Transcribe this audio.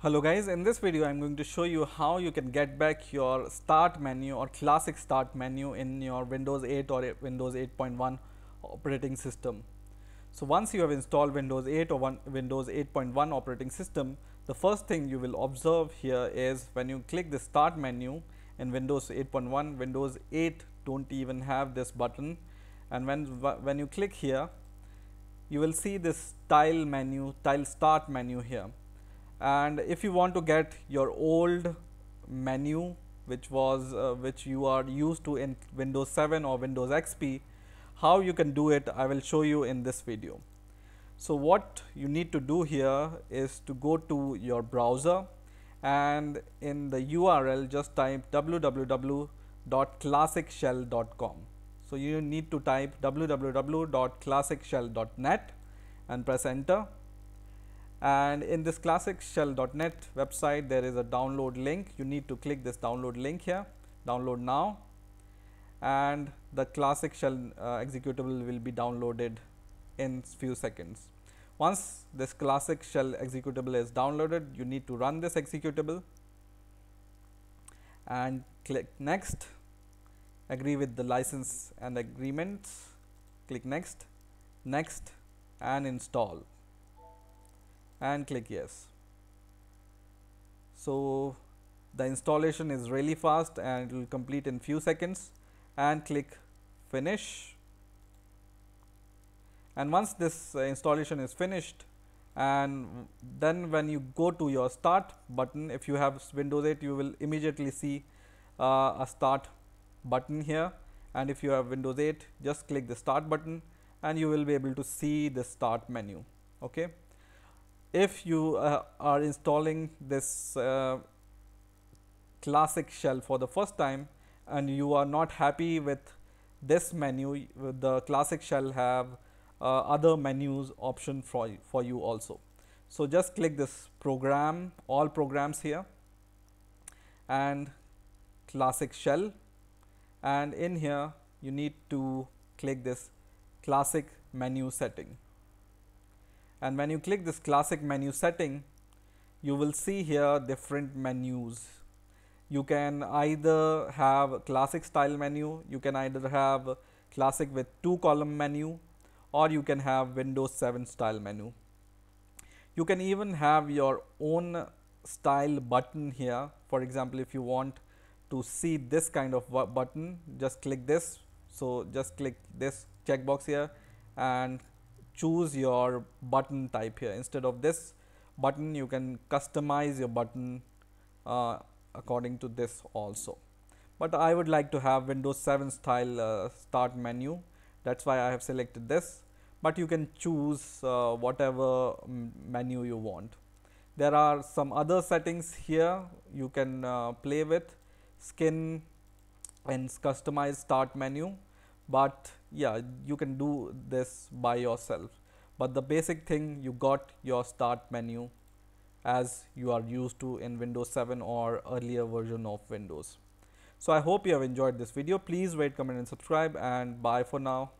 Hello guys, in this video I'm going to show you how you can get back your start menu or classic start menu in your Windows 8 or Windows 8.1 operating system. So once you have installed Windows 8 or Windows 8.1 operating system, the first thing you will observe here is when you click the start menu in Windows 8.1, Windows 8 don't even have this button and when, when you click here, you will see this tile menu, tile start menu here and if you want to get your old menu which was uh, which you are used to in Windows 7 or Windows XP how you can do it I will show you in this video. So what you need to do here is to go to your browser and in the URL just type www.classicshell.com. So you need to type www.classicshell.net and press enter and in this classicshell.net website there is a download link. You need to click this download link here. Download now. And the classic shell uh, executable will be downloaded in few seconds. Once this classic shell executable is downloaded you need to run this executable. And click next. Agree with the license and agreements. Click next. Next. And install and click yes. So the installation is really fast and it will complete in few seconds. And click finish. And once this uh, installation is finished and then when you go to your start button if you have Windows 8 you will immediately see uh, a start button here. And if you have Windows 8 just click the start button and you will be able to see the start menu. Okay if you uh, are installing this uh, classic shell for the first time and you are not happy with this menu the classic shell have uh, other menus option for, for you also. So just click this program all programs here and classic shell and in here you need to click this classic menu setting and when you click this classic menu setting you will see here different menus. You can either have classic style menu you can either have classic with two column menu or you can have windows 7 style menu. You can even have your own style button here. For example if you want to see this kind of button just click this. So just click this checkbox here and choose your button type here. Instead of this button you can customize your button uh, according to this also. But I would like to have Windows 7 style uh, start menu. That's why I have selected this. But you can choose uh, whatever menu you want. There are some other settings here you can uh, play with. Skin and customize start menu but yeah you can do this by yourself but the basic thing you got your start menu as you are used to in Windows 7 or earlier version of Windows. So I hope you have enjoyed this video. Please rate, comment and subscribe and bye for now.